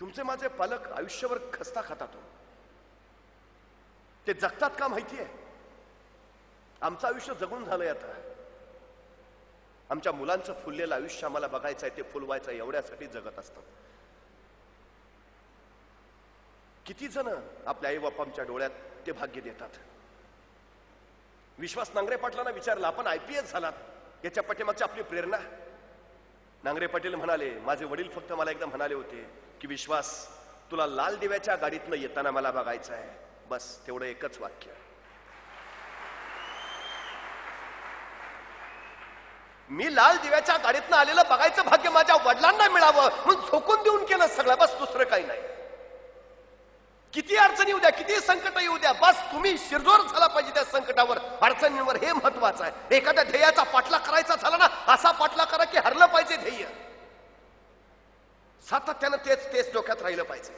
तुमचे माझे पालक आयुष्यभर खस्ता खातात हो. ते जगतात का माहितीये? आमचं आयुष्य जगून झालंय आता. आमच्या मुलांचं फुललेलं आयुष्य आम्हाला बघायचं आहे ते फुलवायचं आहे एवढ्यासाठी जगत असतात. किती जण आपल्या आई बापांच्या डोळ्यात ते भाग्य देतात. विश्वास नांगरे पाटलांना विचारलं आपण आय पी एस झालात. याच्या पाठीमागची आपली प्रेरणा नांगरे पाटील म्हणाले माझे वडील फक्त मला एकदा म्हणाले होते की विश्वास तुला लाल दिव्याच्या गाडीतनं येताना मला बघायचं आहे. बस तेवढं एकच वाक्य. मी लाल दिव्याच्या गाडीतनं आलेलं बघायचं भाग्य माझ्या वडिलांना मिळावं म्हणून झोकून देऊन केलं सगळं. बस दुसरं काही नाही. किती अडचणी येऊ द्या किती संकट येऊ द्या. बस तुम्ही शिरजोर झाला पाहिजे त्या संकटावर. अडचणींवर हे महत्वाचं आहे. एखाद्या ध्येयाचा पाठला करायचा झाला ना असा पाठला करा की हरलं पाहिजे ध्येय सातत्यानं तेच तेच डोक्यात राहिलं पाहिजे.